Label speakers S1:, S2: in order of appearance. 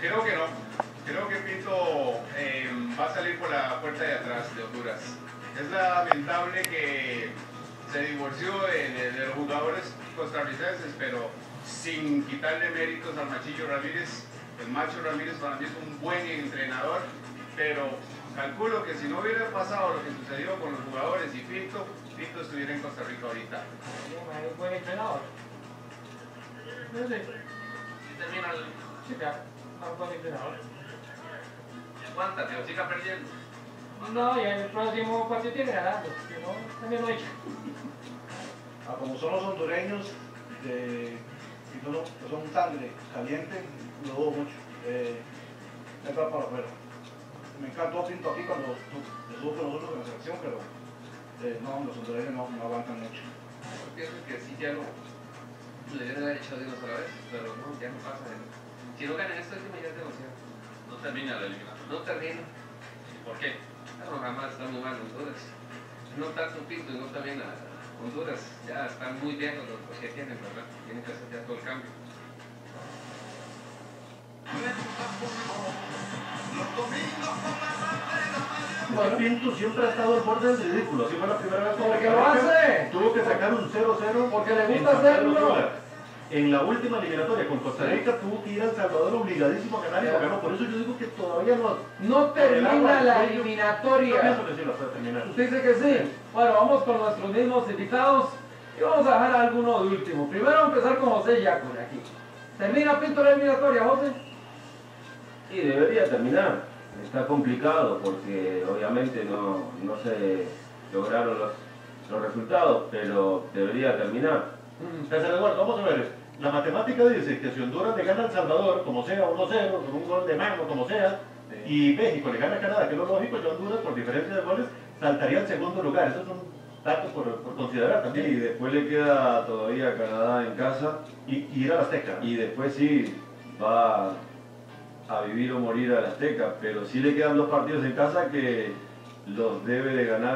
S1: Creo que no. Creo que Pinto eh, va a salir por la puerta de atrás de Honduras. Es lamentable que se divorció de, los jugadores costarricenses, pero sin quitarle méritos al Machillo Ramírez. El Macho Ramírez para mí es un buen entrenador, pero calculo que si no hubiera pasado lo que sucedió con los jugadores y Pinto, Pinto estuviera en Costa Rica ahorita.
S2: Es buen entrenador. No
S3: termina el...
S2: entrenador.
S3: Aguántate o siga perdiendo.
S2: No, y el próximo partido tiene ganando, si no, también lo he hecho.
S4: Ah, como son los hondureños, de, y no, que son sangre caliente, lo dudo mucho. Eh, entra para afuera. Me encantó Pinto aquí cuando estu- estuvo con nosotros en la selección, pero eh, no, los hondureños no, no aguantan mucho.
S3: Yo pienso que sí, ya lo... Le deben haber de una sola vez, pero no, ya no pasa. Si no ganan esto, último ya es demasiado.
S5: No termina la eliminación.
S3: No termina.
S5: ¿Por qué?
S3: Claro, jamás está muy mal Honduras. No tanto Pinto y no también a Honduras. Ya están muy viejos los que tienen, ¿verdad? Tienen que hacer ya todo el cambio.
S6: Pinto siempre ha estado al borde del ridículo. Así fue la primera vez que
S2: lo hace.
S6: Tuvo que sacar un 0-0.
S2: Porque le gusta hacerlo.
S6: En la última eliminatoria con Costa Rica tuvo que ir a El Salvador obligadísimo a ganar y ganó. Por eso yo digo que todavía no.
S2: No termina la eliminatoria. Usted dice que sí. Bueno, vamos con nuestros mismos invitados y vamos a dejar a alguno de último. Primero empezar con José Yacone aquí. ¿Termina Pinto la eliminatoria, José?
S7: Sí, debería terminar. Está complicado porque obviamente no, no se lograron los, los resultados, pero debería terminar.
S6: César Eduardo, vamos a ver. La matemática dice que si Honduras le gana a El Salvador, como sea, 1-0, con un gol de mano, como sea, y México le gana a Canadá, que es lo lógico, ya Honduras, por diferencia de goles, saltaría al segundo lugar. Eso es un dato por, por considerar
S7: Y
S6: también.
S7: después le queda todavía Canadá en casa
S6: Y, y ir a la Azteca.
S7: y después sí va a vivir o morir al Azteca, pero sí le quedan dos partidos en casa que los debe de ganar